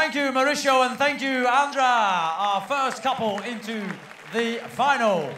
Thank you, Mauricio, and thank you, Andra, our first couple into the final.